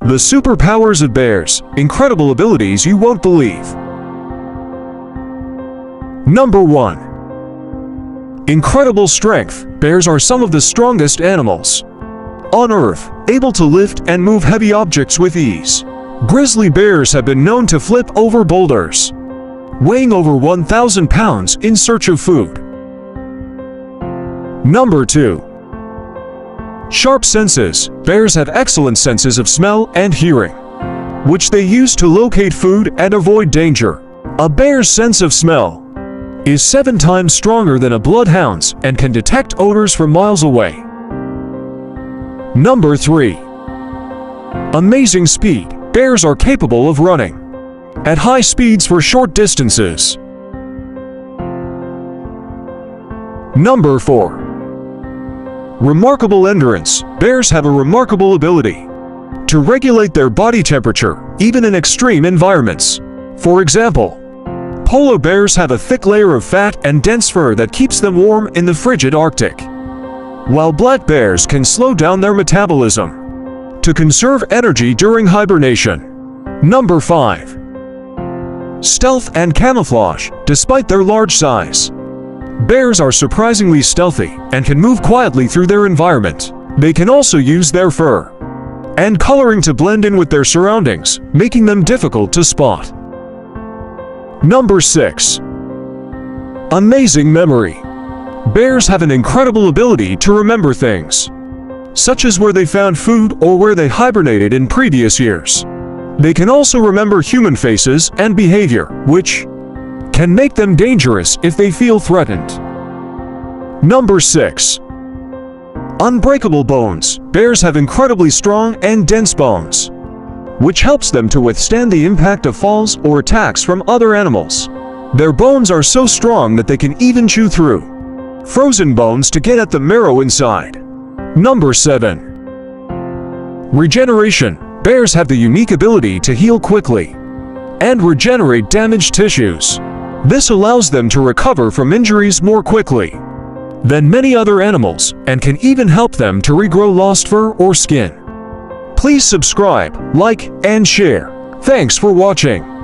The superpowers of bears, incredible abilities you won't believe. Number 1. Incredible strength. Bears are some of the strongest animals on Earth, able to lift and move heavy objects with ease. Grizzly bears have been known to flip over boulders, weighing over 1,000 pounds in search of food. Number 2. Sharp senses. Bears have excellent senses of smell and hearing, which they use to locate food and avoid danger. A bear's sense of smell is seven times stronger than a bloodhound's and can detect odors from miles away. Number 3. Amazing speed. Bears are capable of running at high speeds for short distances. Number 4. Remarkable endurance. Bears have a remarkable ability to regulate their body temperature, even in extreme environments. For example, polar bears have a thick layer of fat and dense fur that keeps them warm in the frigid Arctic, while black bears can slow down their metabolism to conserve energy during hibernation. Number 5. Stealth and camouflage. Despite their large size, bears are surprisingly stealthy and can move quietly through their environment. They can also use their fur and coloring to blend in with their surroundings, making them difficult to spot. Number 6. Amazing memory. Bears have an incredible ability to remember things, such as where they found food or where they hibernated in previous years. They can also remember human faces and behavior, which can make them dangerous if they feel threatened. Number 6. Unbreakable bones. Bears have incredibly strong and dense bones, which helps them to withstand the impact of falls or attacks from other animals. Their bones are so strong that they can even chew through frozen bones to get at the marrow inside. Number 7. Regeneration. Bears have the unique ability to heal quickly and regenerate damaged tissues. This allows them to recover from injuries more quickly than many other animals and can even help them to regrow lost fur or skin. Please subscribe, like, and share. Thanks for watching.